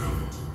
fulfilled.